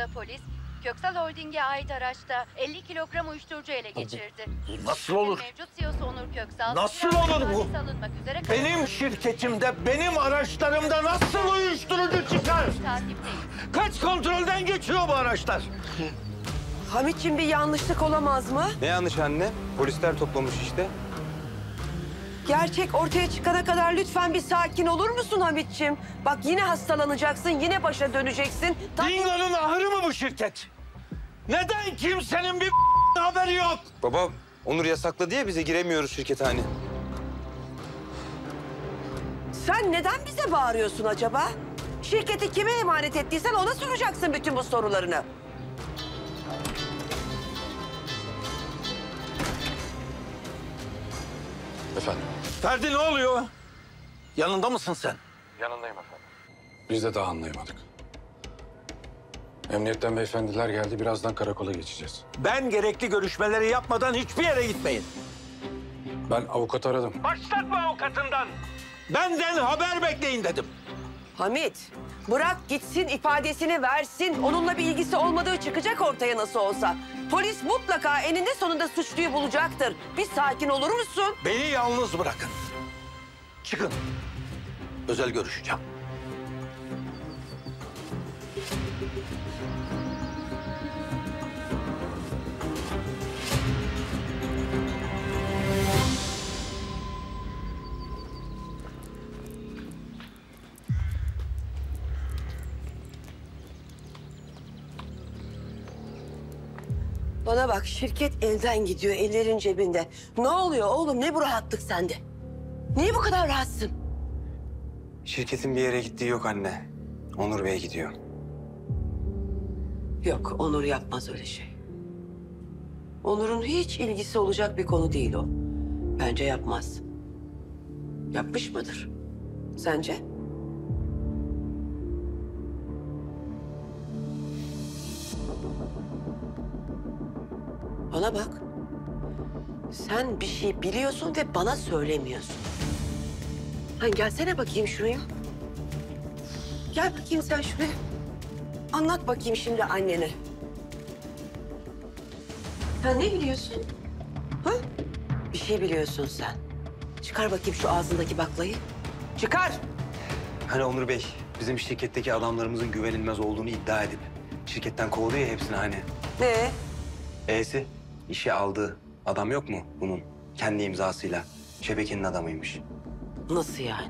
sonunda polis Köksal Holding'e ait araçta 50 kilogram uyuşturucu ele geçirdi. Nasıl olur? Mevcut CEO'su Onur Köksal... Nasıl olur bu? üzere Benim şirketimde, benim araçlarımda nasıl uyuşturucu çıkar? takipteyiz. Kaç kontrolden geçiyor bu araçlar? Hamit'ciğim bir yanlışlık olamaz mı? Ne yanlış anne? Polisler toplamış işte. Gerçek ortaya çıkana kadar lütfen bir sakin olur musun Hamit'ciğim? Bak yine hastalanacaksın, yine başa döneceksin. Ta- Dingo'nun ahırı mı bu şirket? Neden kimsenin bir haberi yok? Baba Onur yasaklı diye bize giremiyoruz şirkete hani. Sen neden bize bağırıyorsun acaba? Şirketi kime emanet ettiysen ona soracaksın bütün bu sorularını. Efendim, Ferdi ne oluyor? Yanında mısın sen? yanındayım efendim. Biz de daha anlayamadık. Emniyetten beyefendiler geldi, birazdan karakola geçeceğiz. Ben gerekli görüşmeleri yapmadan hiçbir yere gitmeyin. Ben avukatı aradım. Başlatma avukatından. Benden haber bekleyin dedim. Hamit, bırak gitsin ifadesini versin. Onunla bir ilgisi olmadığı çıkacak ortaya nasıl olsa. Polis mutlaka eninde sonunda suçluyu bulacaktır. Bir sakin olur musun? Beni yalnız bırakın. Çıkın. Özel görüşeceğim. Bana bak şirket elden gidiyor, ellerin cebinde. Ne oluyor oğlum? Ne bu rahatlık sende? Niye bu kadar rahatsın? Şirketin bir yere gittiği yok anne. Onur Bey gidiyor. Yok, Onur yapmaz öyle şey. Onur'un hiç ilgisi olacak bir konu değil o. Bence yapmaz. Yapmış mıdır? Sence? Sen bir şey biliyorsun ve bana söylemiyorsun. Ha, gelsene bakayım şuraya. Gel bakayım sen şuraya. Anlat bakayım şimdi annene. Sen ne biliyorsun? Ha? Bir şey biliyorsun sen. Çıkar bakayım şu ağzındaki baklayı. Çıkar. Hani Onur Bey bizim şirketteki adamlarımızın güvenilmez olduğunu iddia edip şirketten kovuluyor ya hepsini hani. Ne? E'si işe aldığı adam yok mu bunun kendi imzasıyla? Şebekenin adamıymış. Nasıl yani?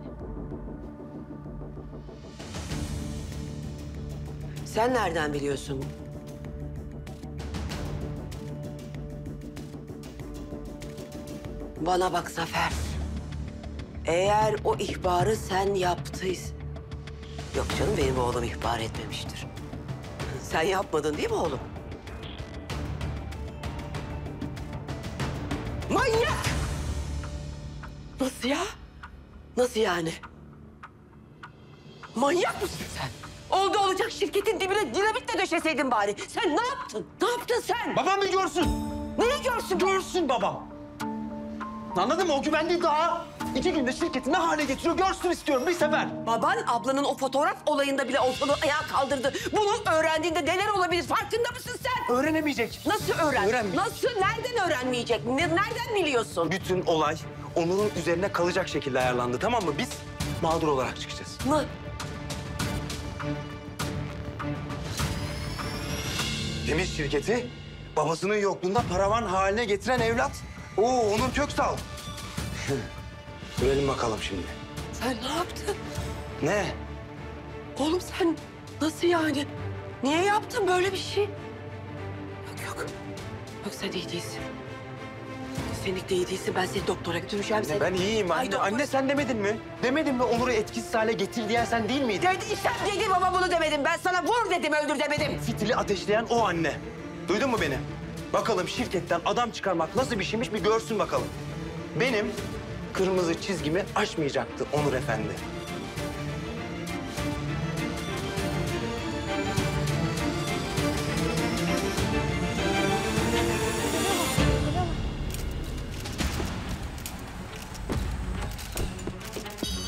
Sen nereden biliyorsun? Bana bak Zafer. Eğer o ihbarı sen yaptıysan... Yok canım benim oğlum ihbar etmemiştir. Sen yapmadın değil mi oğlum? Manyak! Nasıl ya? Nasıl yani? Manyak mısın sen? Oldu olacak şirketin dibine dinamitle döşeseydin bari. Sen ne yaptın? Ne yaptın sen? Babam bir görsün. Neyi görsün? Görsün babam. Anladın mı? O güvenliği daha iki günde şirketi ne hale getiriyor görsün istiyorum bir sefer. Baban ablanın o fotoğraf olayında bile ortalığı ayağa kaldırdı. Bunu öğrendiğinde neler olabilir farkında mısın sen? Öğrenemeyecek. Nasıl öğren? Öğrenmeyecek. Nasıl? Nereden öğrenmeyecek? Ne- nereden biliyorsun? Bütün olay Onur'un üzerine kalacak şekilde ayarlandı tamam mı? Biz mağdur olarak çıkacağız. Mı? Temiz şirketi babasının yokluğunda paravan haline getiren evlat. Oo Onur Köksal. Görelim bakalım şimdi. Sen ne yaptın? Ne? Oğlum sen nasıl yani? Niye yaptın böyle bir şey? Yok yok. Yok sen iyi değilsin. Kesinlikle iyi değilsin. Ben seni doktora götüreceğim seni. Ben iyiyim anne. Ay, doktor- Anne sen demedin mi? Demedin mi Onur'u etkisiz hale getir diyen sen değil miydin? Dediysen dedim ama bunu demedim. Ben sana vur dedim, öldür demedim. Fitili ateşleyen o anne. Duydun mu beni? Bakalım şirketten adam çıkarmak nasıl bir şeymiş bir görsün bakalım. Benim kırmızı çizgimi aşmayacaktı Onur Efendi.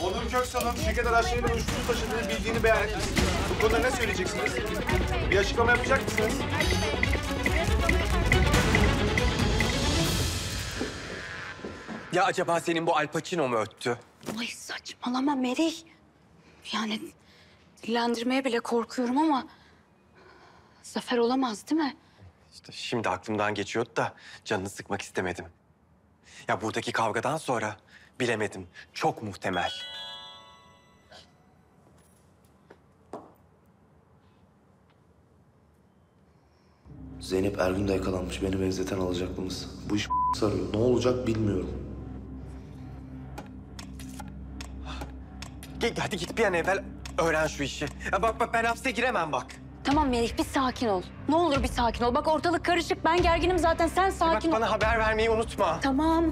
Onur Köksal'ın şirket araçlarıyla uyuşturucu taşıdığını bildiğini beyan etmesi. konuda ne söyleyeceksiniz? Bir açıklama yapacak mısınız? Ya acaba senin bu Al Pacino mu öttü? Ay saçmalama Merih. Yani dillendirmeye bile korkuyorum ama... Zafer olamaz değil mi? İşte şimdi aklımdan geçiyordu da canını sıkmak istemedim. Ya buradaki kavgadan sonra bilemedim. Çok muhtemel. Zeynep Ergün de yakalanmış. Beni benzeten alacaklımız. Bu iş sarıyor. Ne olacak bilmiyorum. Gel, hadi git bir an evvel öğren şu işi. Ya bak bak ben hapse giremem bak. Tamam Merih bir sakin ol. Ne olur bir sakin ol. Bak ortalık karışık. Ben gerginim zaten. Sen Bak sakin ol. bana haber vermeyi unutma. Tamam.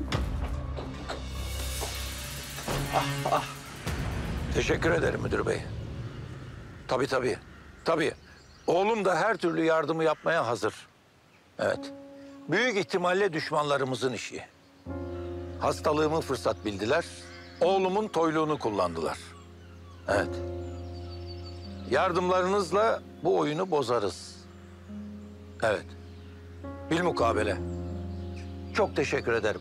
Teşekkür ederim müdür bey. Tabii tabii. Tabii. Oğlum da her türlü yardımı yapmaya hazır. Evet. Büyük ihtimalle düşmanlarımızın işi. Hastalığımı fırsat bildiler. Oğlumun toyluğunu kullandılar. Evet. Yardımlarınızla bu oyunu bozarız. Evet. Bilmukabele. Çok teşekkür ederim.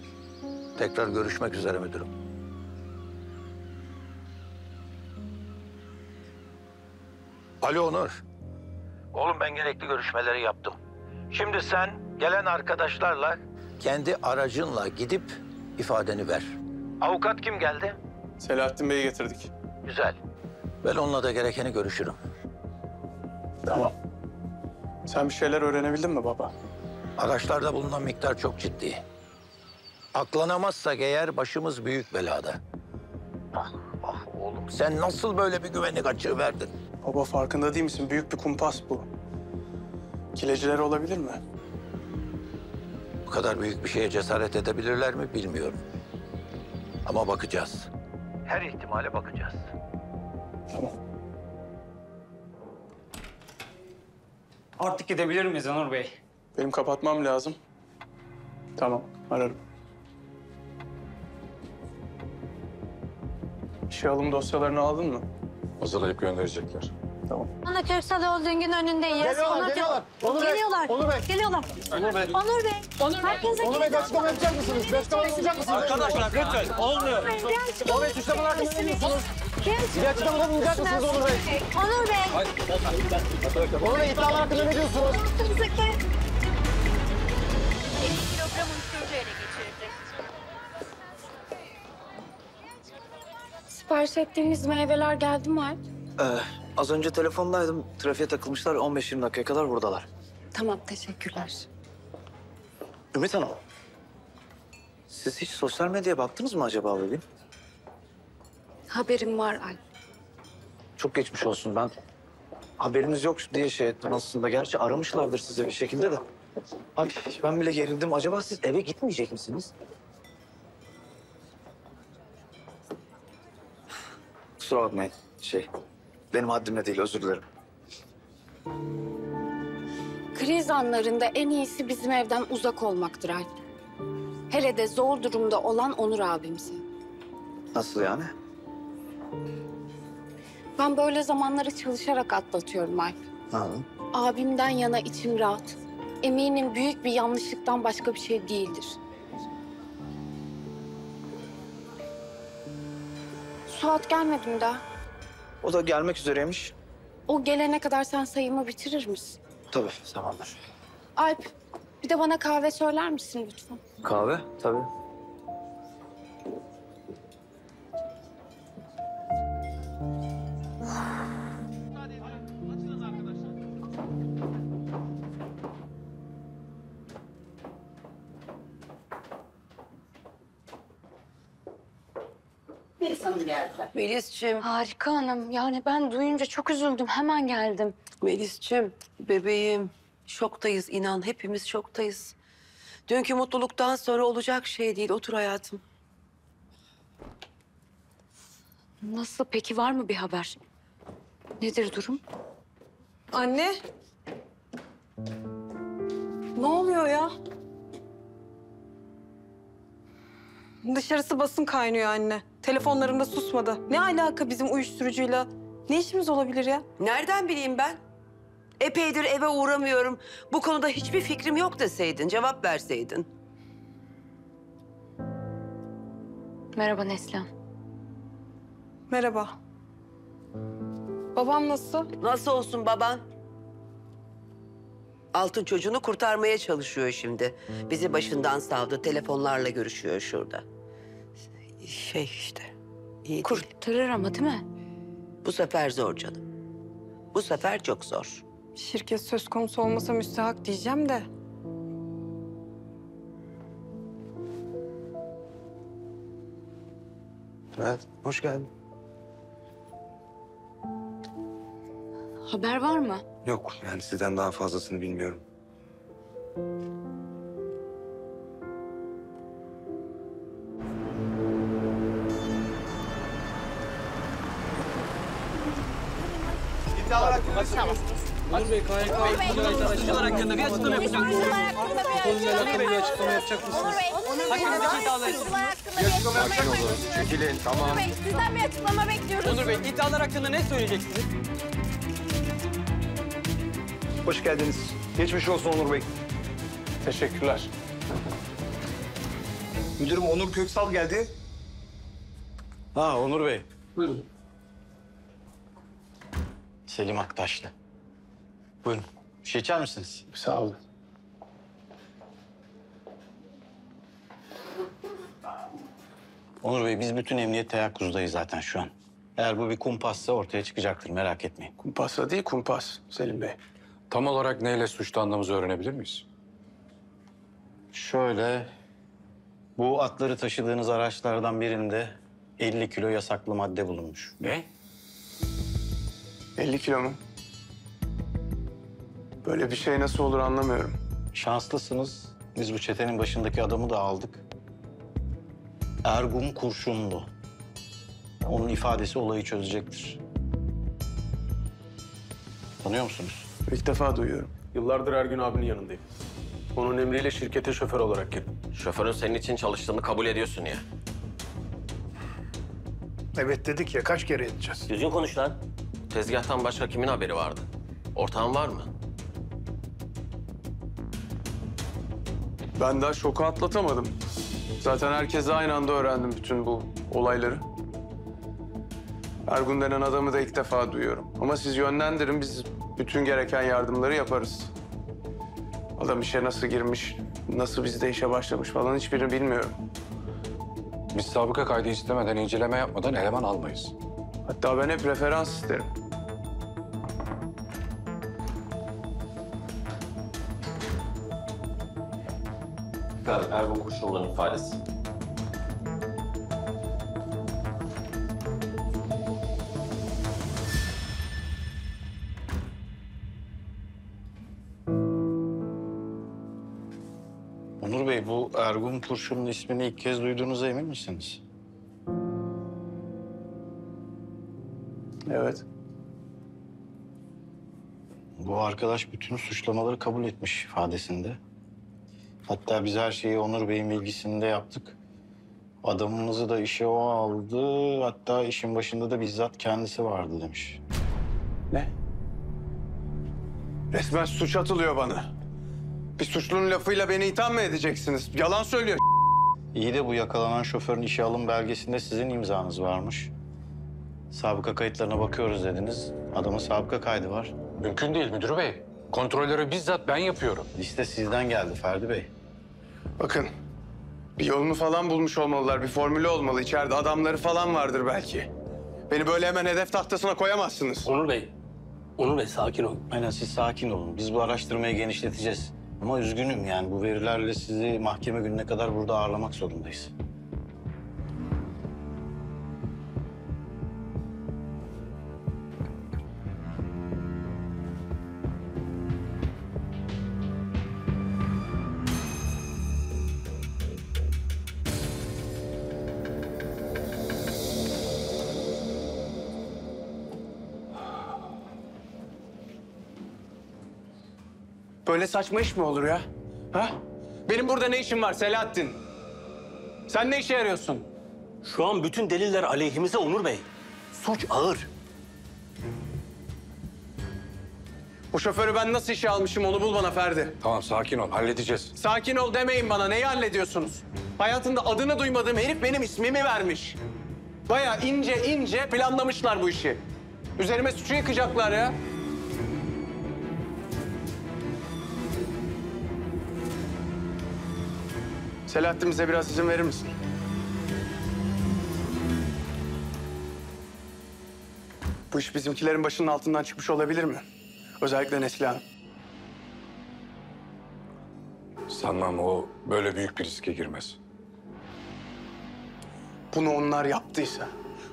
Tekrar görüşmek üzere müdürüm. Alo Onur. Oğlum ben gerekli görüşmeleri yaptım. Şimdi sen gelen arkadaşlarla kendi aracınla gidip ifadeni ver. Avukat kim geldi? Selahattin Bey'i getirdik. Güzel. Ben onunla da gerekeni görüşürüm. Tamam. Sen bir şeyler öğrenebildin mi baba? Araçlarda bulunan miktar çok ciddi. Aklanamazsak eğer başımız büyük belada. Ah, ah oğlum sen nasıl böyle bir güvenlik açığı verdin? Baba farkında değil misin? Büyük bir kumpas bu. Kileciler olabilir mi? Bu kadar büyük bir şeye cesaret edebilirler mi bilmiyorum. Ama bakacağız. Her ihtimale bakacağız. Tamam. Artık gidebilir miyiz Onur Bey? Benim kapatmam lazım. Tamam, ararım. İşe alım dosyalarını aldın mı? Hazırlayıp gönderecekler. Tamam. Ana Köksal Holding'in önündeyiz. Geliyorlar, geliyorlar. Onur Bey, Geliyorlar. Onur Bey. Geliyorlar. Onur Bey. Onur Bey. Onur Bey. Herkese Onur Bey açıklama yapacak mısınız? Bir açıklama yapacak mısınız? Arkadaşlar lütfen olmuyor. Onur Bey suçlamalar hakkında ne diyorsunuz? Bir açıklamada bulunacak mısınız Onur Bey? Onur Bey. Onur Bey iddialar hakkında ne diyorsunuz? 50 kilogram uyuşturucu ele geçirildi. Sipariş ettiğiniz meyveler geldi mi Alp? Ee, az önce telefondaydım. Trafiğe takılmışlar. 15-20 dakikaya kadar buradalar. Tamam teşekkürler. Ümit Hanım. Siz hiç sosyal medyaya baktınız mı acaba bebeğim? Haberim var Alp. Çok geçmiş olsun. Ben haberiniz yok diye şey ettim aslında. Gerçi aramışlardır size bir şekilde de. Ay ben bile gerildim. Acaba siz eve gitmeyecek misiniz? Kusura bakmayın. Şey, benim haddimle değil. Özür dilerim. Kriz anlarında en iyisi bizim evden uzak olmaktır Alp. Hele de zor durumda olan Onur abimize. Nasıl yani? Ben böyle zamanları çalışarak atlatıyorum Alp. Ha. Abimden yana içim rahat. Eminim büyük bir yanlışlıktan başka bir şey değildir. Suat gelmedi mi daha? O da gelmek üzereymiş. O gelene kadar sen sayımı bitirir misin? Tabii, tamamdır. Alp, bir de bana kahve söyler misin lütfen? Kahve? Tabii. Melis'ciğim, Harika hanım. Yani ben duyunca çok üzüldüm. Hemen geldim. Melis'ciğim, bebeğim. Şoktayız inan, hepimiz şoktayız. Dünkü mutluluktan sonra olacak şey değil. Otur hayatım. Nasıl peki var mı bir haber? Nedir durum? Anne. Ne oluyor ya? Dışarısı basın kaynıyor anne. Telefonlarında susmadı. Ne alaka bizim uyuşturucuyla? Ne işimiz olabilir ya? Nereden bileyim ben? Epeydir eve uğramıyorum. Bu konuda hiçbir fikrim yok deseydin, cevap verseydin. Merhaba Neslihan. Merhaba. Babam nasıl? Nasıl olsun baban? Altın çocuğunu kurtarmaya çalışıyor şimdi. Bizi başından savdı, telefonlarla görüşüyor şurada. Şey işte, iyi değil. Kurtarır ama değil mi? Bu sefer zor canım. Bu sefer çok zor. Şirket söz konusu olmasa müstahak diyeceğim de. Evet, hoş geldin. Haber var mı? Yok, yani sizden daha fazlasını bilmiyorum. Onur Bey, KYK olaylar hakkında bir açıklama yapacak mısınız? Konuyla alakalı bir açıklama yapacak mısınız? Hakkınızdaki iddialar. Çekilin, tamam. Sizden bir açıklama bekliyoruz. Onur Bey, iddialar hakkında ne söyleyeceksiniz? Hoş geldiniz. Geçmiş olsun Onur Bey. Teşekkürler. Müdürüm Onur Köksal geldi. Ha Onur Bey. Buyurun. Selim Aktaşlı. Buyurun. Bir şey içer misiniz? Sağ olun. Onur Bey biz bütün emniyet teyakkuzdayız zaten şu an. Eğer bu bir kumpassa ortaya çıkacaktır merak etmeyin. Kumpasla değil kumpas Selim Bey. Tam olarak neyle suçlandığımızı öğrenebilir miyiz? Şöyle bu atları taşıdığınız araçlardan birinde 50 kilo yasaklı madde bulunmuş. Ne? 50 kilo mu? Böyle bir şey nasıl olur anlamıyorum. Şanslısınız. Biz bu çetenin başındaki adamı da aldık. Ergun Kurşunlu. Onun ifadesi olayı çözecektir. Tanıyor musunuz? İlk defa duyuyorum. Yıllardır Ergün abinin yanındayım. Onun emriyle şirkete şoför olarak girdim. Şoförün senin için çalıştığını kabul ediyorsun ya. Evet dedik ya kaç kere edeceğiz? Düzgün konuş lan. Tezgahtan başka kimin haberi vardı? Ortağın var mı? Ben daha şoku atlatamadım. Zaten herkese aynı anda öğrendim bütün bu olayları. Ergun denen adamı da ilk defa duyuyorum. Ama siz yönlendirin biz bütün gereken yardımları yaparız. Adam işe nasıl girmiş, nasıl bizde işe başlamış falan hiçbirini bilmiyorum. Biz sabıka kaydı istemeden, inceleme yapmadan eleman almayız. Hatta ben hep referans isterim. Ergun Kurşunlu'nun ifadesi. Onur Bey bu Ergun Kurşun'un ismini ilk kez duyduğunuza emin misiniz? Evet. Bu arkadaş bütün suçlamaları kabul etmiş ifadesinde. Hatta biz her şeyi Onur Bey'in bilgisinde yaptık. Adamımızı da işe o aldı. Hatta işin başında da bizzat kendisi vardı demiş. Ne? Resmen suç atılıyor bana. Bir suçlunun lafıyla beni itham mı edeceksiniz? Yalan söylüyor. İyi de bu yakalanan şoförün işe alım belgesinde sizin imzanız varmış. Sabıka kayıtlarına bakıyoruz dediniz. Adamın sabıka kaydı var. Mümkün değil müdür bey. Kontrolleri bizzat ben yapıyorum. Liste sizden geldi Ferdi Bey. Bakın, bir yolunu falan bulmuş olmalılar. Bir formülü olmalı. İçeride adamları falan vardır belki. Beni böyle hemen hedef tahtasına koyamazsınız. Onur Bey, Onur Bey sakin ol. Aynen siz sakin olun. Biz bu araştırmayı genişleteceğiz. Ama üzgünüm yani bu verilerle sizi mahkeme gününe kadar burada ağırlamak zorundayız. Böyle saçma iş mi olur ya? Ha? Benim burada ne işim var Selahattin? Sen ne işe yarıyorsun? Şu an bütün deliller aleyhimize Onur Bey. Suç ağır. O şoförü ben nasıl işe almışım onu bul bana Ferdi. Tamam sakin ol halledeceğiz. Sakin ol demeyin bana. Neyi hallediyorsunuz? Hayatında adını duymadığım herif benim ismimi vermiş. Bayağı ince ince planlamışlar bu işi. Üzerime suçu yıkacaklar ya. Selahattin bize biraz izin verir misin? Bu iş bizimkilerin başının altından çıkmış olabilir mi? Özellikle Neslihan. Sanmam o böyle büyük bir riske girmez. Bunu onlar yaptıysa,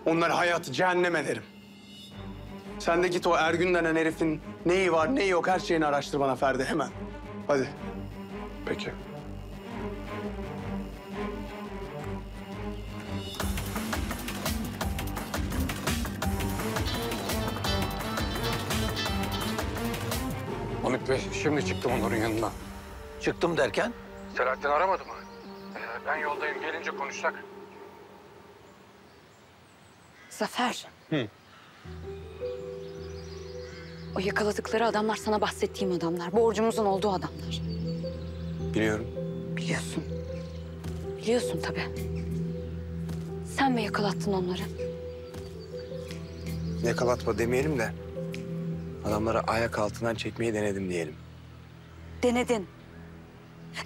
onlar hayatı cehennem ederim. Sen de git o Ergün denen herifin neyi var, neyi yok her şeyini araştır bana Ferdi hemen. Hadi. Peki. Bey şimdi çıktım onların yanına. Çıktım derken? Selahattin aramadı mı? Ee, ben yoldayım gelince konuşsak. Zafer. Hı. O yakaladıkları adamlar sana bahsettiğim adamlar. Borcumuzun olduğu adamlar. Biliyorum. Biliyorsun. Biliyorsun tabii. Sen mi yakalattın onları? Yakalatma demeyelim de adamları ayak altından çekmeyi denedim diyelim. Denedin.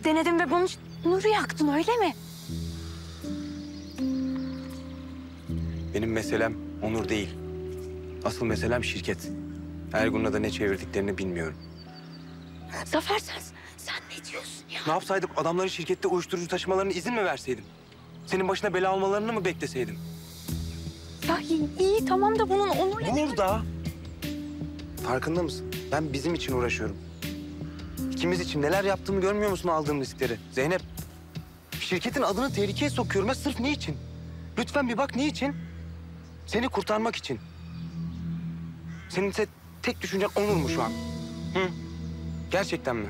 Denedin ve için Nur'u yaktın öyle mi? Benim meselem Onur değil. Asıl meselem şirket. Ergun'la da ne çevirdiklerini bilmiyorum. Zafer sen, sen ne diyorsun ya? Ne yapsaydık adamların şirkette uyuşturucu taşımalarına izin mi verseydim? Senin başına bela almalarını mı bekleseydim? Ya iyi, iyi tamam da bunun Onur'la... Burada. Farkında mısın? Ben bizim için uğraşıyorum. İkimiz için neler yaptığımı görmüyor musun aldığım riskleri? Zeynep, şirketin adını tehlikeye sokuyorum. Ya sırf ne için? Lütfen bir bak ne için? Seni kurtarmak için. Senin ise tek düşüncen Onur mu şu an? Hı? Gerçekten mi?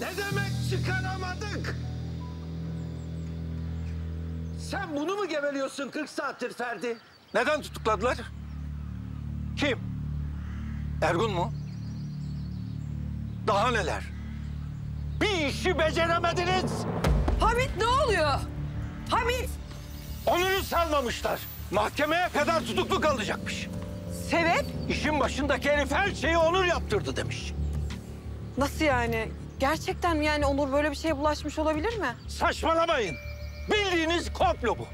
Ne demek çıkaramadık? Sen bunu mu geveliyorsun 40 saattir Ferdi? Neden tutukladılar? Kim? Ergun mu? Daha neler? Bir işi beceremediniz. Hamit ne oluyor? Hamit! Onur'u salmamışlar. Mahkemeye kadar tutuklu kalacakmış. Sebep? İşin başındaki herif her şeyi Onur yaptırdı demiş. Nasıl yani? Gerçekten mi yani Onur böyle bir şeye bulaşmış olabilir mi? Saçmalamayın. Bildiğiniz komplo bu.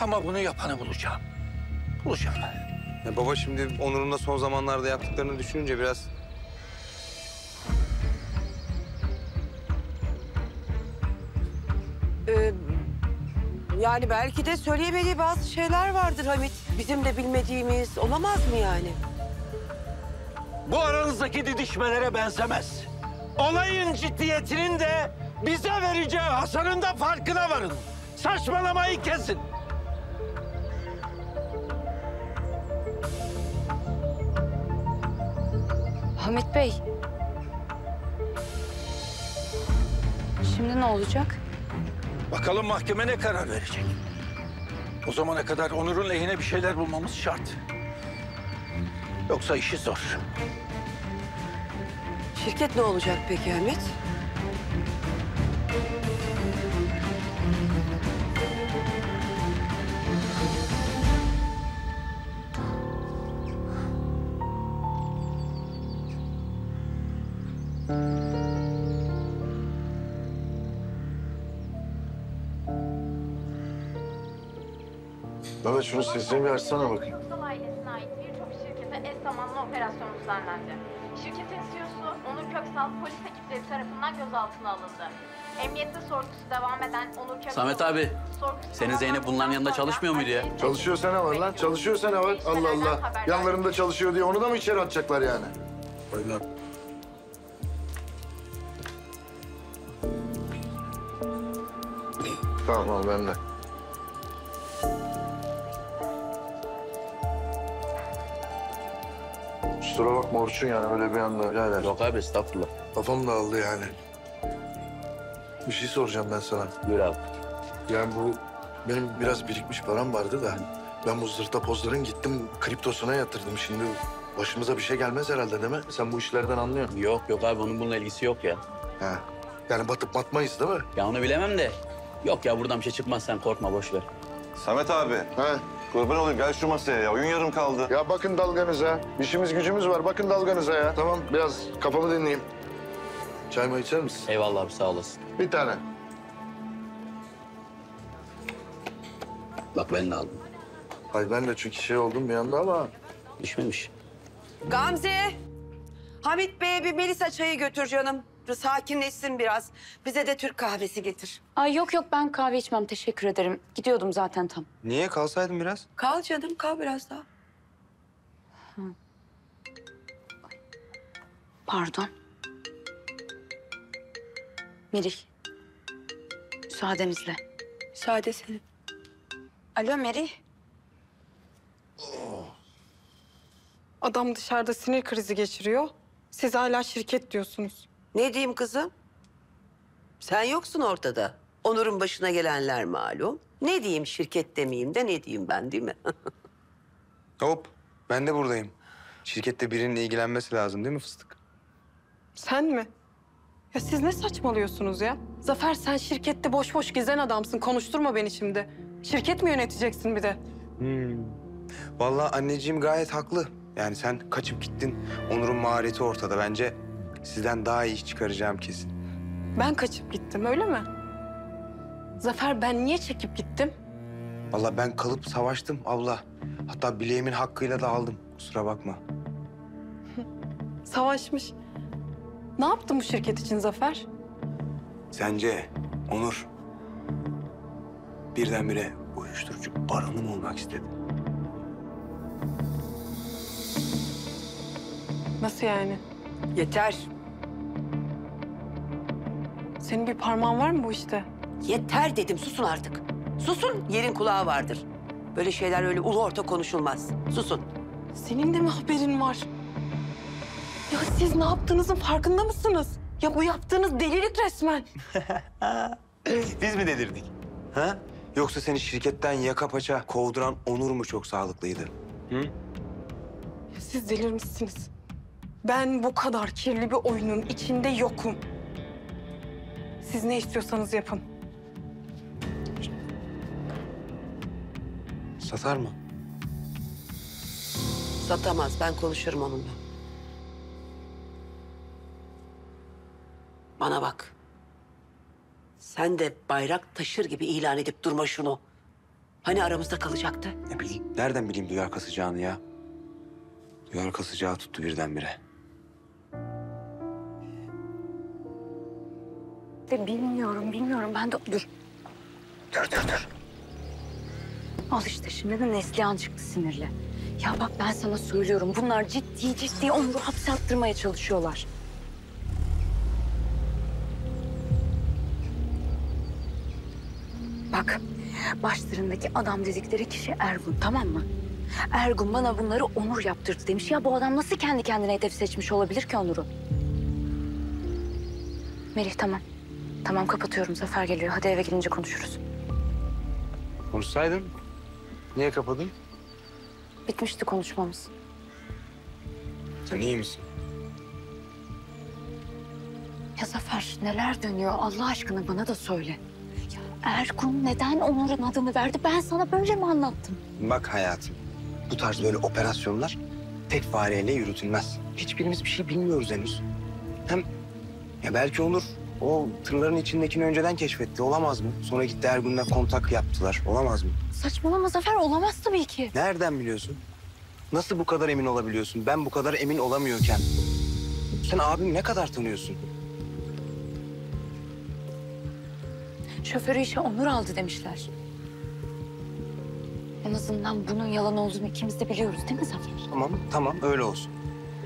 Ama bunu yapanı bulacağım. Bulacağım. Ya baba şimdi Onur'un da son zamanlarda yaptıklarını düşününce biraz... Ee, yani belki de söyleyemediği bazı şeyler vardır Hamit. Bizim de bilmediğimiz olamaz mı yani? Bu aranızdaki didişmelere benzemez. Olayın ciddiyetinin de bize vereceği hasarın da farkına varın. Saçmalamayı kesin. Hamit Bey. Şimdi ne olacak? Bakalım mahkeme ne karar verecek. O zamana kadar Onur'un lehine bir şeyler bulmamız şart. Yoksa işi zor. Şirket ne olacak peki Hamit? Şunu sesini bir açsana bakayım. Köksal ailesine ait birçok şirkete eş zamanlı operasyon düzenlendi. Şirketin CEO'su Onur Köksal polis ekipleri tarafından gözaltına alındı. Emniyette sorgusu devam eden Onur Köksal... Samet abi, sorgusu senin Zeynep bunların yanında çalışmıyor muydu ya? Çalışıyorsa ne var lan? Çalışıyorsa ne var? Allah Allah. Yanlarında çalışıyor diye onu da mı içeri atacaklar yani? Oynar. Tamam al ben Kusura bakma Orçun yani öyle bir anda birader. Yok abi estağfurullah. Kafam dağıldı yani. Bir şey soracağım ben sana. Buyur abi. Yani bu benim biraz birikmiş param vardı da Ben bu zırta pozların gittim kriptosuna yatırdım. Şimdi başımıza bir şey gelmez herhalde değil mi? Sen bu işlerden anlıyorsun. Yok yok abi onun bununla ilgisi yok ya. He. Yani batıp batmayız değil mi? Ya onu bilemem de. Yok ya buradan bir şey çıkmaz sen korkma boş ver. Samet abi. He. Kurban olayım gel şu masaya ya. Oyun yarım kaldı. Ya bakın dalganıza. İşimiz gücümüz var. Bakın dalganıza ya. Tamam biraz kafamı dinleyeyim. Çay mı içer misin? Eyvallah abi sağ olasın. Bir tane. Bak ben de aldım. Ay ben de çünkü şey oldum bir anda ama... Düşmemiş. Gamze. Hamit Bey'e bir Melisa çayı götür canım. Sakinleşsin biraz. Bize de Türk kahvesi getir. Ay yok yok ben kahve içmem teşekkür ederim. Gidiyordum zaten tam. Niye kalsaydın biraz? Kal canım kal biraz daha. Pardon. Merih. Müsaadenizle. Müsaade senin. Alo Merih. Adam dışarıda sinir krizi geçiriyor. Siz hala şirket diyorsunuz. Ne diyeyim kızım? Sen yoksun ortada. Onur'un başına gelenler malum. Ne diyeyim şirket demeyeyim de ne diyeyim ben değil mi? Hop ben de buradayım. Şirkette birinin ilgilenmesi lazım değil mi fıstık? Sen mi? Ya siz ne saçmalıyorsunuz ya? Zafer sen şirkette boş boş gezen adamsın. Konuşturma beni şimdi. Şirket mi yöneteceksin bir de? Hmm. Vallahi anneciğim gayet haklı. Yani sen kaçıp gittin. Onur'un mahareti ortada. Bence sizden daha iyi iş çıkaracağım kesin. Ben kaçıp gittim öyle mi? Zafer ben niye çekip gittim? Vallahi ben kalıp savaştım abla. Hatta bileğimin hakkıyla da aldım. Kusura bakma. Savaşmış. Ne yaptın bu şirket için Zafer? Sence Onur birdenbire uyuşturucu baronu mu olmak istedi? Nasıl yani? Yeter. Senin bir parmağın var mı bu işte? Yeter dedim susun artık. Susun yerin kulağı vardır. Böyle şeyler öyle ulu orta konuşulmaz. Susun. Senin de mi haberin var? Ya siz ne yaptığınızın farkında mısınız? Ya bu yaptığınız delilik resmen. Biz mi dedirdik? Ha? Yoksa seni şirketten yaka paça kovduran Onur mu çok sağlıklıydı? Hı? Ya siz delirmişsiniz. Ben bu kadar kirli bir oyunun içinde yokum. Siz ne istiyorsanız yapın. Satar mı? Satamaz. Ben konuşurum onunla. Bana bak. Sen de bayrak taşır gibi ilan edip durma şunu. Hani aramızda kalacaktı? Ne bileyim, nereden bileyim duyar kasacağını ya? Duyar kasacağı tuttu birdenbire. De bilmiyorum bilmiyorum ben de dur. Dur dur dur. Al işte şimdi de Neslihan çıktı sinirli. Ya bak ben sana söylüyorum bunlar ciddi ciddi Onur'u hapse attırmaya çalışıyorlar. Bak başlarındaki adam dedikleri kişi Ergun tamam mı? Ergun bana bunları Onur yaptırdı demiş. Ya bu adam nasıl kendi kendine hedef seçmiş olabilir ki Onur'u? Melih tamam. Tamam kapatıyorum. Zafer geliyor. Hadi eve gelince konuşuruz. Konuşsaydın. Niye kapadın? Bitmişti konuşmamız. Sen iyi misin? Ya Zafer neler dönüyor Allah aşkına bana da söyle. Ya Ergun neden Onur'un adını verdi? Ben sana böyle mi anlattım? Bak hayatım, bu tarz böyle operasyonlar tek fareyle yürütülmez. Hiçbirimiz bir şey bilmiyoruz henüz. Hem ya belki Onur o tırların içindekini önceden keşfetti. Olamaz mı? Sonra gitti Ergun'la kontak yaptılar. Olamaz mı? Saçmalama Zafer olamaz tabii ki. Nereden biliyorsun? Nasıl bu kadar emin olabiliyorsun? Ben bu kadar emin olamıyorken. Sen abimi ne kadar tanıyorsun? Şoförü işe Onur aldı demişler. En azından bunun yalan olduğunu ikimiz de biliyoruz değil mi Zafer? Tamam, tamam öyle olsun.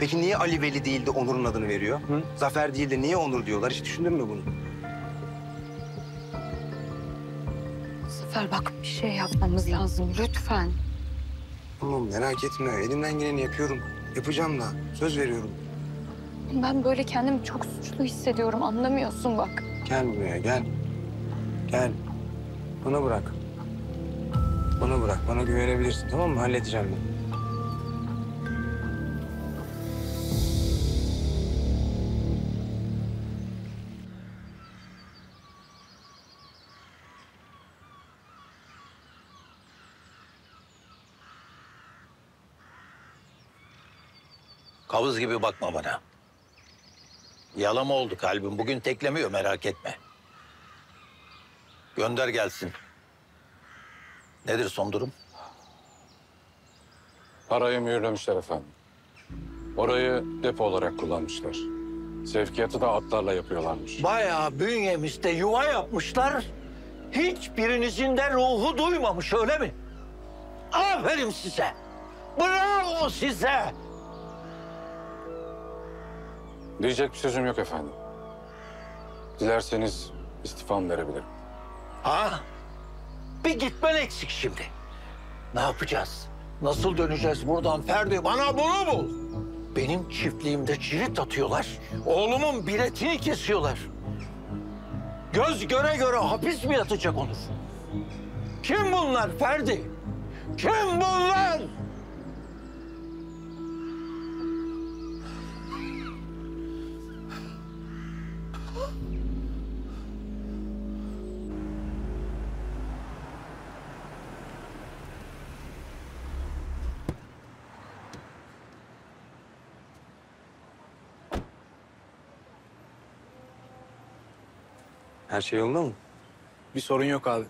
Peki niye Ali Veli değil de Onur'un adını veriyor? Hı? Zafer değil de niye Onur diyorlar? Hiç düşündün mü bunu? Zafer bak bir şey yapmamız lazım lütfen. Tamam merak etme. Elimden geleni yapıyorum. Yapacağım da. Söz veriyorum. Ben böyle kendimi çok suçlu hissediyorum anlamıyorsun bak. Gel buraya gel. Gel. Bana bırak. Bana bırak, bana güvenebilirsin tamam mı? Halledeceğim ben. Kavuz gibi bakma bana. Yalama oldu kalbim. Bugün teklemiyor merak etme. Gönder gelsin. Nedir son durum? Parayı mühürlemişler efendim. Orayı depo olarak kullanmışlar. Sevkiyatı da atlarla yapıyorlarmış. Bayağı bünyemizde yuva yapmışlar. Hiçbirinizin de ruhu duymamış öyle mi? Aferin size. Bravo size. Diyecek bir sözüm yok efendim. Dilerseniz istifam verebilirim. Ha? Bir gitmen eksik şimdi. Ne yapacağız? Nasıl döneceğiz buradan Ferdi? Bana bunu bul. Benim çiftliğimde cirit atıyorlar. Oğlumun biletini kesiyorlar. Göz göre göre hapis mi yatacak Onur? Kim bunlar Ferdi? Kim bunlar? Her şey yolunda mı? Bir sorun yok abi.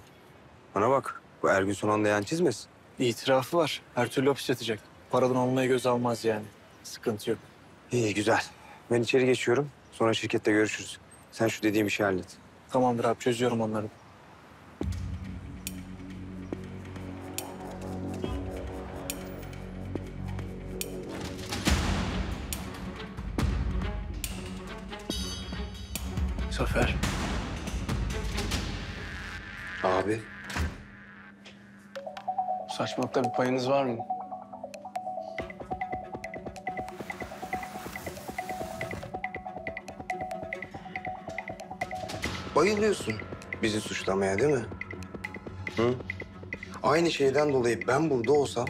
Bana bak, bu Ergün son anda yan çizmesin. İtirafı var. Her türlü hapis yatacak. Paradan olmaya göz almaz yani. Sıkıntı yok. İyi, güzel. Ben içeri geçiyorum. Sonra şirkette görüşürüz. Sen şu dediğim işi hallet. Tamamdır abi çözüyorum onları. Saçmalıkta bir payınız var mı? Bayılıyorsun bizi suçlamaya değil mi? Hı? Aynı şeyden dolayı ben burada olsam...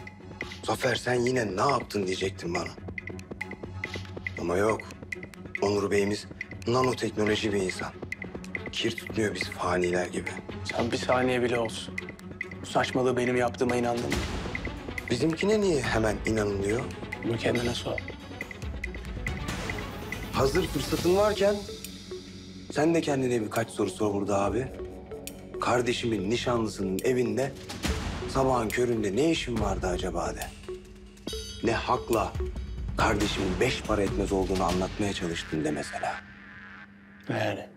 Zafer sen yine ne yaptın diyecektin bana. Ama yok. Onur Bey'imiz nanoteknoloji bir insan. Kir tutmuyor biz faniler gibi. Sen bir saniye bile olsun. Saçmalığı benim yaptığıma inandın mı? Bizimkine niye hemen inanılıyor? Bunu kendine sor. Hazır fırsatın varken sen de kendine birkaç soru sor burada abi. Kardeşimin nişanlısının evinde sabahın köründe ne işin vardı acaba de. Ne hakla kardeşimin beş para etmez olduğunu anlatmaya çalıştın de mesela. Yani.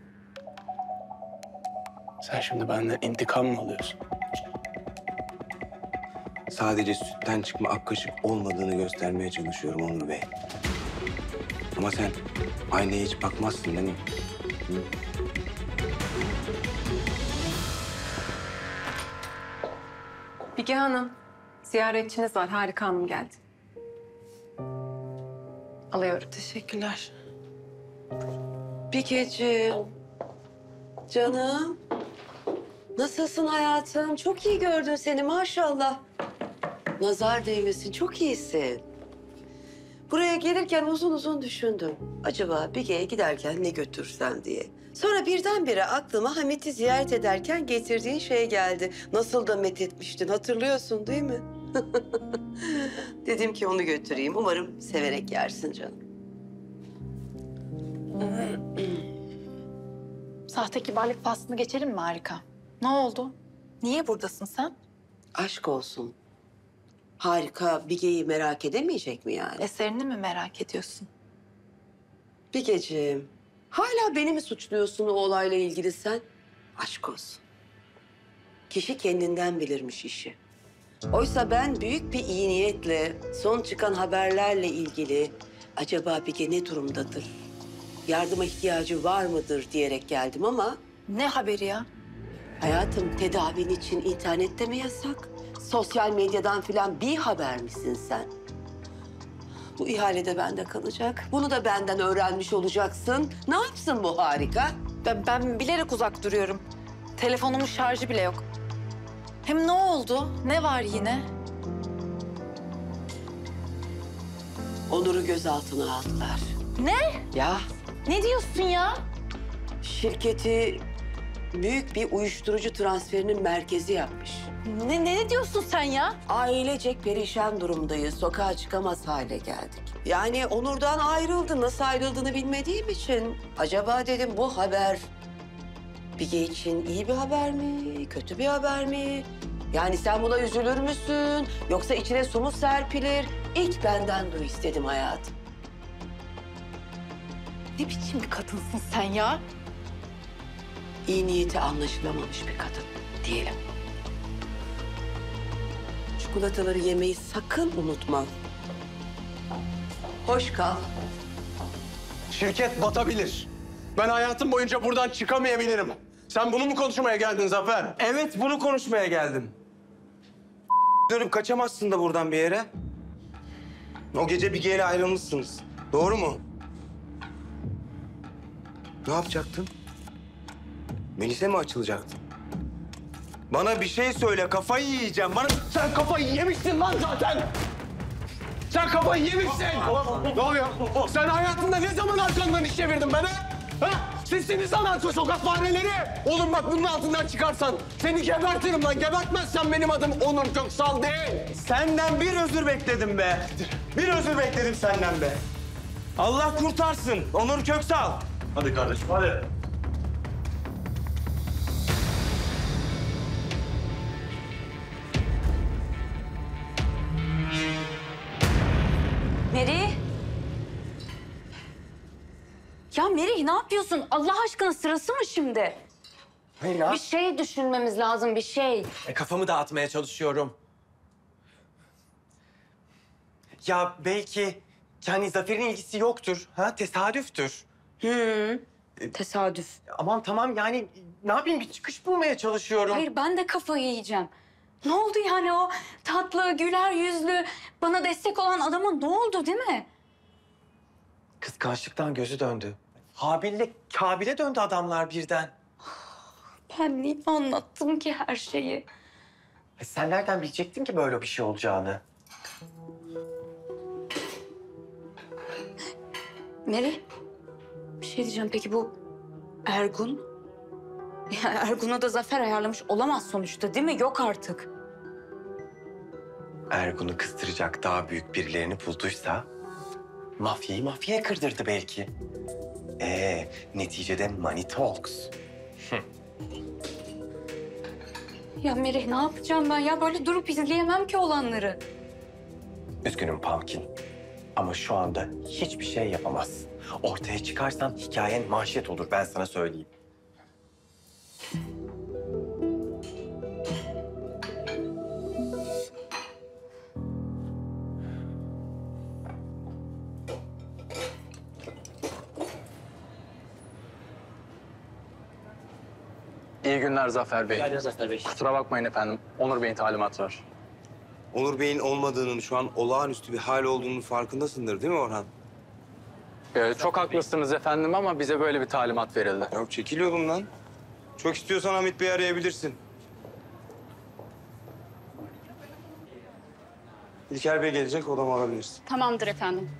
Sen şimdi benden intikam mı alıyorsun? Sadece sütten çıkma ak kaşık olmadığını göstermeye çalışıyorum Onur Bey. Ama sen aynaya hiç bakmazsın değil mi? Hı? Bige Hanım, ziyaretçiniz var. Harika Hanım geldi. Alıyorum. Teşekkürler. Bigeciğim. Canım. Nasılsın hayatım? Çok iyi gördüm seni maşallah. Nazar değmesin. Çok iyisin. Buraya gelirken uzun uzun düşündüm. Acaba Bige'ye giderken ne götürsem diye. Sonra birdenbire aklıma Hamit'i ziyaret ederken getirdiğin şey geldi. Nasıl da methetmiştin hatırlıyorsun değil mi? Dedim ki onu götüreyim. Umarım severek yersin canım. Sahte kibarlık faslını geçelim mi Harika? Ne oldu? Niye buradasın sen? Aşk olsun. Harika Bige'yi merak edemeyecek mi yani? Eserini mi merak ediyorsun? Bigeciğim, hala beni mi suçluyorsun o olayla ilgili sen? Aşk olsun. Kişi kendinden bilirmiş işi. Oysa ben büyük bir iyi niyetle son çıkan haberlerle ilgili acaba Bige ne durumdadır? Yardıma ihtiyacı var mıdır diyerek geldim ama... Ne haberi ya? Hayatım tedavin için internette mi yasak? Sosyal medyadan filan bir haber misin sen? Bu ihale de bende kalacak. Bunu da benden öğrenmiş olacaksın. Ne yapsın bu harika? Ben, ben bilerek uzak duruyorum. Telefonumun şarjı bile yok. Hem ne oldu? Ne var yine? Onur'u gözaltına aldılar. Ne? Ya Ne diyorsun ya? şirketi büyük bir uyuşturucu transferinin merkezi yapmış. Ne, ne diyorsun sen ya? Ailecek perişan durumdayız. Sokağa çıkamaz hale geldik. Yani Onur'dan ayrıldı. Nasıl ayrıldığını bilmediğim için acaba dedim bu haber Bige için iyi bir haber mi? Kötü bir haber mi? Yani sen buna üzülür müsün? Yoksa içine su mu serpilir? İlk benden duy istedim hayatım. Ne biçim bir kadınsın sen ya? İyi niyeti anlaşılamamış bir kadın diyelim. Çikolataları yemeyi sakın unutma. Hoş kal. Şirket batabilir. Ben hayatım boyunca buradan çıkamayabilirim. Sen bunu mu konuşmaya geldin Zafer? Evet, bunu konuşmaya geldim. Dönüp kaçamazsın da buradan bir yere. O gece bir yere ayrılmışsınız. Doğru mu? Ne yapacaktın? Melis'e mi açılacaktın? Bana bir şey söyle, kafayı yiyeceğim. Bana... Sen kafayı yemişsin lan zaten! Sen kafayı yemişsin! Ne oluyor? Sen hayatında ne zaman arkandan iş çevirdin bana? Ha? Sizsiniz lan arka sokak fareleri! Oğlum bak bunun altından çıkarsan seni gebertirim lan. Gebertmezsen benim adım Onur Köksal değil. Senden bir özür bekledim be. Bir özür bekledim senden be. Allah kurtarsın Onur Köksal. Hadi kardeşim hadi. Meri ne yapıyorsun? Allah aşkına sırası mı şimdi? Hayır ya. Bir şey düşünmemiz lazım, bir şey. E, kafamı dağıtmaya çalışıyorum. Ya belki yani Zafer'in ilgisi yoktur. Ha tesadüftür. Hı. Tesadüf. Aman tamam yani ne yapayım bir çıkış bulmaya çalışıyorum. Hayır ben de kafayı yiyeceğim. Ne oldu yani o tatlı, güler yüzlü, bana destek olan adama ne oldu değil mi? Kıskançlıktan gözü döndü. Habil'le Kabil'e döndü adamlar birden. Ben niye anlattım ki her şeyi? E, sen nereden bilecektin ki böyle bir şey olacağını? Meri, bir şey diyeceğim. Peki bu Ergun? Ya Ergun'a da zafer ayarlamış olamaz sonuçta değil mi? Yok artık. Ergun'u kıstıracak daha büyük birilerini bulduysa... ...mafyayı mafyaya kırdırdı belki. Ee, neticede money talks. Ya Meri ne yapacağım ben ya? Böyle durup izleyemem ki olanları. Üzgünüm Pumpkin. Ama şu anda hiçbir şey yapamazsın. Ortaya çıkarsan hikayen manşet olur ben sana söyleyeyim. Günler Zafer Bey. Günaydın Zafer Bey. Kusura bakmayın efendim. Onur Bey'in talimatı var. Onur Bey'in olmadığının şu an olağanüstü bir hal olduğunun farkındasındır değil mi Orhan? Ee, çok haklısınız efendim ama bize böyle bir talimat verildi. Ya çekil yolumdan. Çok istiyorsan Hamit Bey'i arayabilirsin. İlker Bey gelecek, odamı alabilirsin. Tamamdır efendim.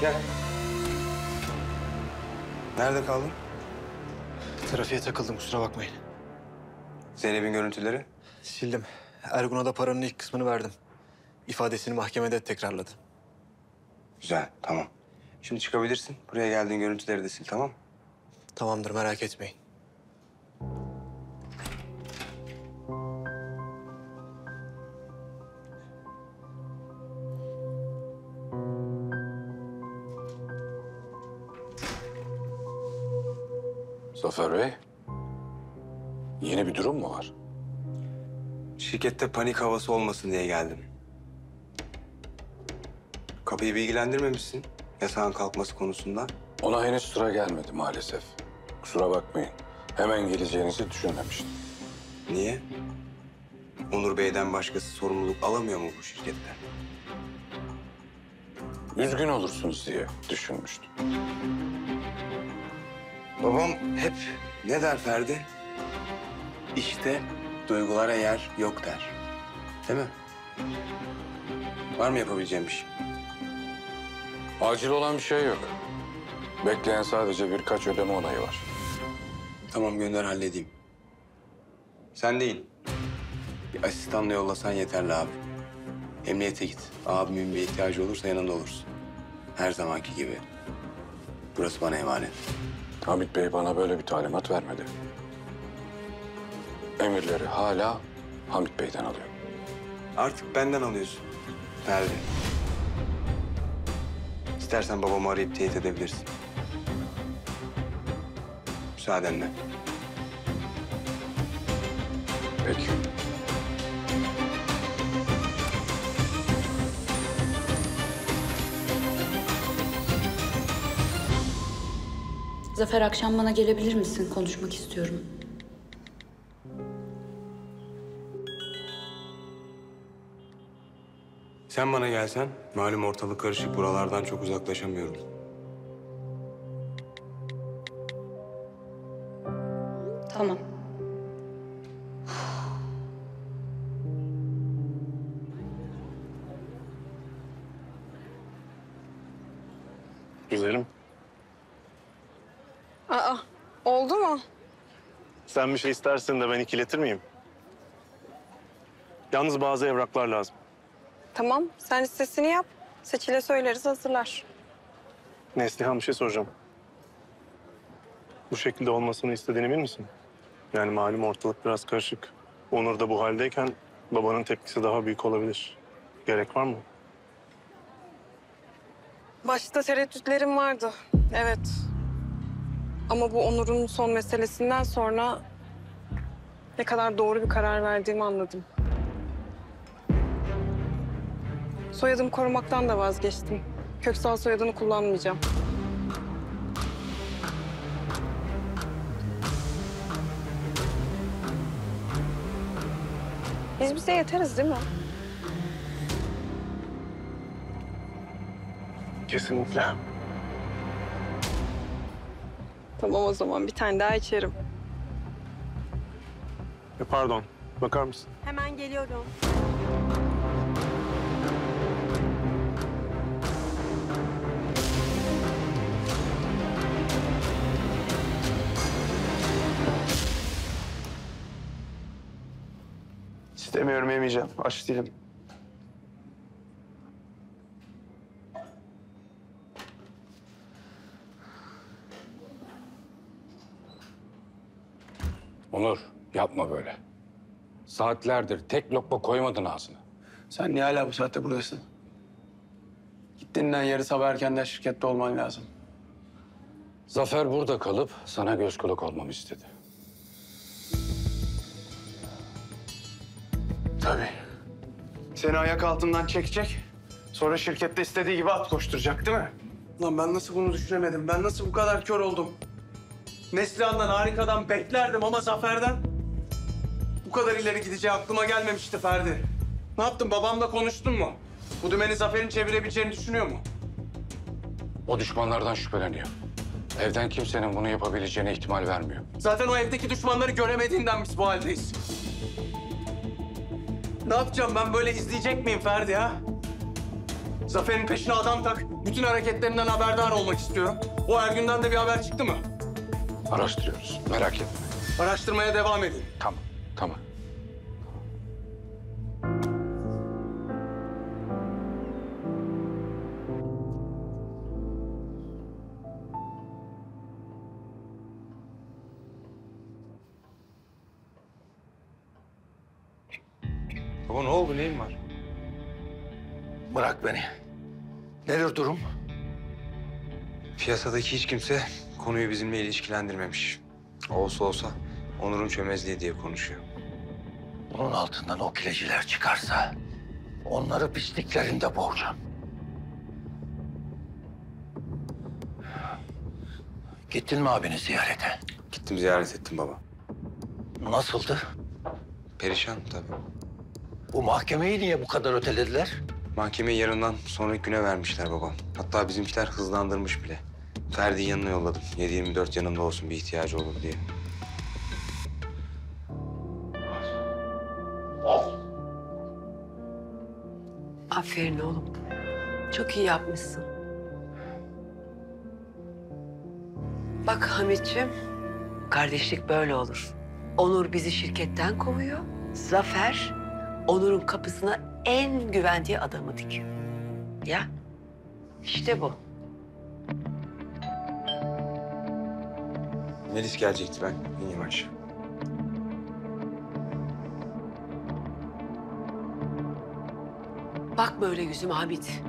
Gel. Nerede kaldın? Trafiğe takıldım kusura bakmayın. Zeynep'in görüntüleri? Sildim. Ergun'a da paranın ilk kısmını verdim. İfadesini mahkemede tekrarladı. Güzel, tamam. Şimdi çıkabilirsin. Buraya geldiğin görüntüleri de sil, tamam mı? Tamamdır merak etmeyin. Zafer Bey, yeni bir durum mu var? Şirkette panik havası olmasın diye geldim. Kapıyı bilgilendirmemişsin yasağın kalkması konusunda. Ona henüz sıra gelmedi maalesef. Kusura bakmayın. Hemen geleceğinizi düşünmemiştim. Niye? Onur Bey'den başkası sorumluluk alamıyor mu bu şirkette? Üzgün olursunuz diye düşünmüştüm. Babam hep ne der Ferdi? İşte duygulara yer yok der. Değil mi? Var mı yapabileceğim bir şey? Acil olan bir şey yok. Bekleyen sadece birkaç ödeme onayı var. Tamam gönder halledeyim. Sen değil. Bir asistanla yollasan yeterli abi. Emniyete git. Abimin bir ihtiyacı olursa yanında olursun. Her zamanki gibi. Burası bana emanet. Hamit Bey bana böyle bir talimat vermedi. Emirleri hala Hamit Bey'den alıyor. Artık benden alıyorsun. Ferdi. İstersen babamı arayıp teyit edebilirsin. Müsaadenle. Peki. Zafer akşam bana gelebilir misin? Konuşmak istiyorum. Sen bana gelsen, malum ortalık karışık buralardan çok uzaklaşamıyorum. Tamam. Sen bir şey istersen de ben ikiletir miyim? Yalnız bazı evraklar lazım. Tamam, sen listesini yap. Seçil'e söyleriz, hazırlar. Neslihan bir şey soracağım. Bu şekilde olmasını istediğine emin misin? Yani malum ortalık biraz karışık. Onur da bu haldeyken babanın tepkisi daha büyük olabilir. Gerek var mı? Başta tereddütlerim vardı, evet. Ama bu Onur'un son meselesinden sonra ne kadar doğru bir karar verdiğimi anladım. Soyadımı korumaktan da vazgeçtim. Köksal soyadını kullanmayacağım. Biz bize yeteriz değil mi? Kesinlikle. Tamam o zaman bir tane daha içerim. E, pardon, bakar mısın? Hemen geliyorum. İstemiyorum yemeyeceğim. Aç değilim. Onur, yapma böyle. Saatlerdir tek lokma koymadın ağzına. Sen niye hala bu saatte buradasın? Gittiğinden yarı sabah erkenden şirkette olman lazım. Zafer burada kalıp sana göz kulak olmamı istedi. Tabii. Seni ayak altından çekecek. Sonra şirkette istediği gibi at koşturacak değil mi? Lan ben nasıl bunu düşünemedim? Ben nasıl bu kadar kör oldum? Neslihan'dan, harikadan beklerdim ama Zafer'den... Bu kadar ileri gideceği aklıma gelmemişti Ferdi. Ne yaptın? Babamla konuştun mu? Bu dümeni Zafer'in çevirebileceğini düşünüyor mu? O düşmanlardan şüpheleniyor. Evden kimsenin bunu yapabileceğine ihtimal vermiyor. Zaten o evdeki düşmanları göremediğinden biz bu haldeyiz. Ne yapacağım ben böyle izleyecek miyim Ferdi ha? Zafer'in peşine adam tak. Bütün hareketlerinden haberdar olmak istiyorum. O Ergün'den de bir haber çıktı mı? Araştırıyoruz. Merak etme. Araştırmaya devam edin. Tamam, tamam. Baba ne oldu? Neyin var? Bırak beni. Nedir durum? Piyasadaki hiç kimse konuyu bizimle ilişkilendirmemiş. Olsa olsa Onur'un çömezliği diye konuşuyor. Bunun altından o kileciler çıkarsa onları pisliklerinde boğacağım. Gittin mi abini ziyarete? Gittim ziyaret ettim baba. Nasıldı? Perişan tabii. Bu mahkemeyi niye bu kadar ötelediler? Mahkemeyi yarından sonraki güne vermişler babam. Hatta bizimkiler hızlandırmış bile. Ferdi'yi yanına yolladım. 7-24 yanımda olsun bir ihtiyacı olur diye. Aferin oğlum. Çok iyi yapmışsın. Bak Hamitciğim, kardeşlik böyle olur. Onur bizi şirketten kovuyor. Zafer, Onur'un kapısına en güvendiği adamı dikiyor. Ya, işte bu. Melis gelecekti ben. İneyim aşağı. Bak böyle yüzüme Hamit.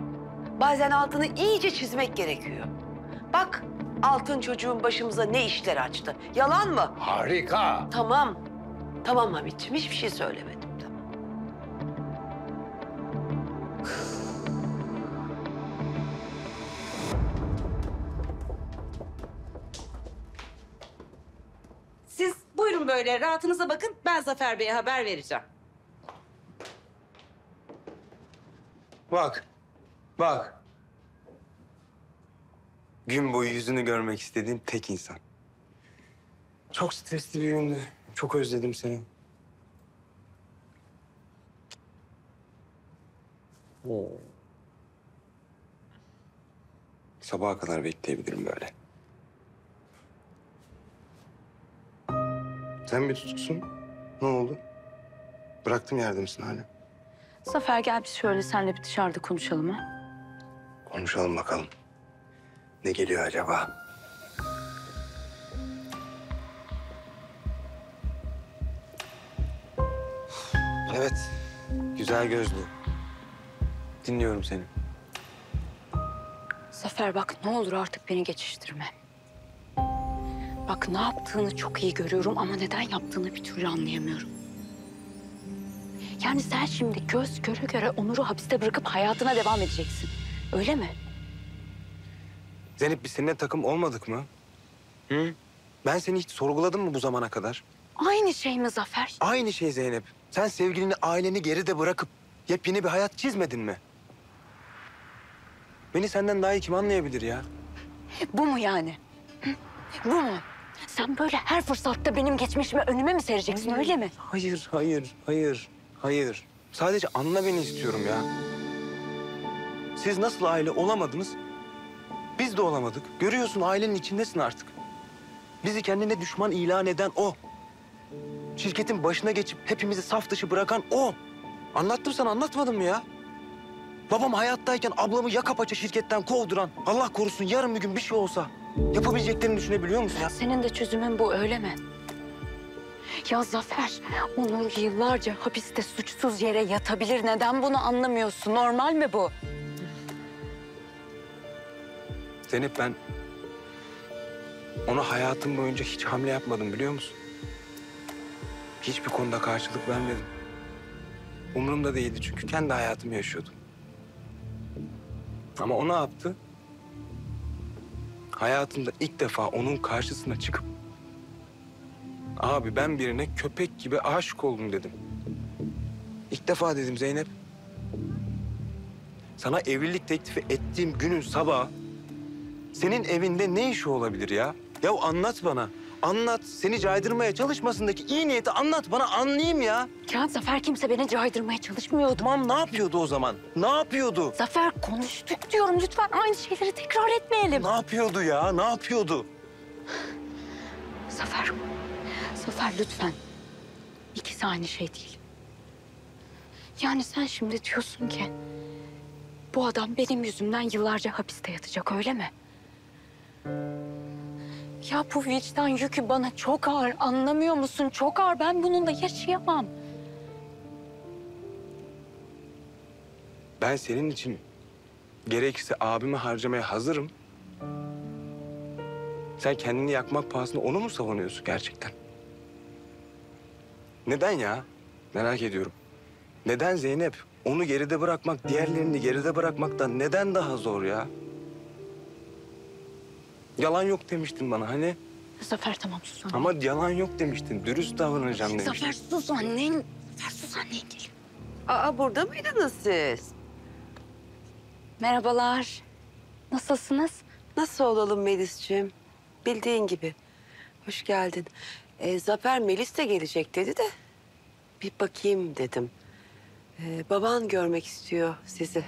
Bazen altını iyice çizmek gerekiyor. Bak altın çocuğun başımıza ne işler açtı. Yalan mı? Harika. Tamam. Tamam Hamitciğim hiçbir şey söylemedim. Buyurun böyle rahatınıza bakın. Ben Zafer Bey'e haber vereceğim. Bak. Bak. Gün boyu yüzünü görmek istediğim tek insan. Çok stresli bir gündü. Çok özledim seni. Sabaha kadar bekleyebilirim böyle. Sen bir tutuksun. Ne oldu? Bıraktım yerde misin hala? Zafer gel biz şöyle senle bir dışarıda konuşalım ha. Konuşalım bakalım. Ne geliyor acaba? Evet. Güzel gözlü. Dinliyorum seni. Zafer bak ne olur artık beni geçiştirme. Bak ne yaptığını çok iyi görüyorum ama neden yaptığını bir türlü anlayamıyorum. Yani sen şimdi göz göre göre Onur'u hapiste bırakıp hayatına devam edeceksin. Öyle mi? Zeynep biz seninle takım olmadık mı? Hı? Ben seni hiç sorguladım mı bu zamana kadar? Aynı şey mi Zafer? Aynı şey Zeynep. Sen sevgilini, aileni geride bırakıp yepyeni bir hayat çizmedin mi? Beni senden daha iyi kim anlayabilir ya? Bu mu yani? Hı? Bu mu? Sen böyle her fırsatta benim geçmişimi önüme mi sereceksin öyle mi? Hayır, hayır, hayır, hayır. Sadece anla beni istiyorum ya. Siz nasıl aile olamadınız? Biz de olamadık. Görüyorsun ailenin içindesin artık. Bizi kendine düşman ilan eden o. Şirketin başına geçip hepimizi saf dışı bırakan o. Anlattım sana anlatmadım mı ya? Babam hayattayken ablamı yaka paça şirketten kovduran, Allah korusun yarın bir gün bir şey olsa yapabileceklerini düşünebiliyor musun ya? Senin de çözümün bu öyle mi? Ya Zafer, Onur yıllarca hapiste suçsuz yere yatabilir. Neden bunu anlamıyorsun? Normal mi bu? Zeynep ben ona hayatım boyunca hiç hamle yapmadım biliyor musun? Hiçbir konuda karşılık vermedim. Umurumda değildi çünkü kendi hayatımı yaşıyordum. Ama o ne yaptı? Hayatımda ilk defa onun karşısına çıkıp... Abi ben birine köpek gibi aşık oldum dedim. İlk defa dedim Zeynep. Sana evlilik teklifi ettiğim günün sabahı senin evinde ne işi olabilir ya? Ya anlat bana. Anlat. Seni caydırmaya çalışmasındaki iyi niyeti anlat bana anlayayım ya. Ya Zafer kimse beni caydırmaya çalışmıyordu. Tamam ne yapıyordu o zaman? Ne yapıyordu? Zafer konuştuk diyorum. Lütfen aynı şeyleri tekrar etmeyelim. Ne yapıyordu ya? Ne yapıyordu? Zafer, Zafer lütfen. İkisi aynı şey değil. Yani sen şimdi diyorsun ki... ...bu adam benim yüzümden yıllarca hapiste yatacak öyle mi? Ya bu vicdan yükü bana çok ağır. Anlamıyor musun? Çok ağır. Ben bununla yaşayamam. Ben senin için gerekirse abimi harcamaya hazırım. Sen kendini yakmak pahasına onu mu savunuyorsun gerçekten? Neden ya? Merak ediyorum. Neden Zeynep? Onu geride bırakmak, diğerlerini geride bırakmaktan neden daha zor ya? Yalan yok demiştin bana hani. Zafer tamam sus anne. Ama yalan yok demiştin. Dürüst davranacağım demiştin. Zafer sus annen. Zafer sus annen gel. Aa burada mıydınız siz? Merhabalar. Nasılsınız? Nasıl olalım Melis'ciğim? Bildiğin gibi. Hoş geldin. Ee, Zafer Melis de gelecek dedi de bir bakayım dedim. Ee, baban görmek istiyor sizi.